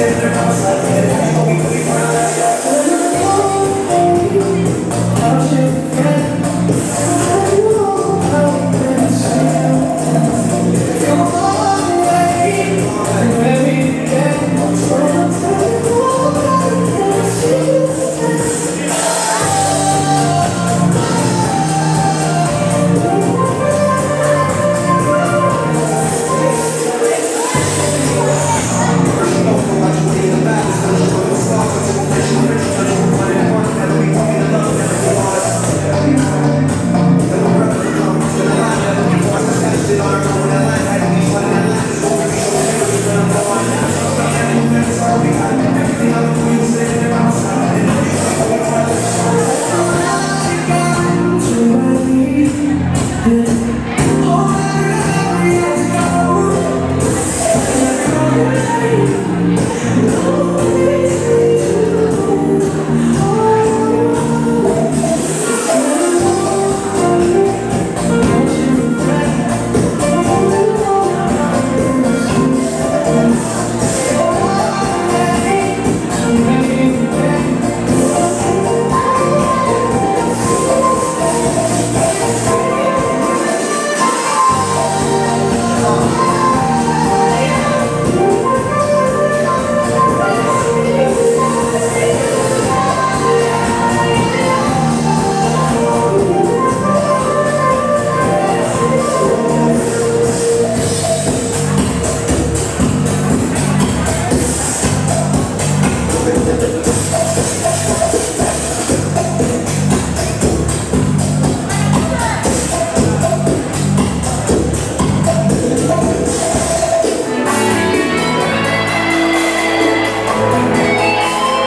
Siempre vamos a hacer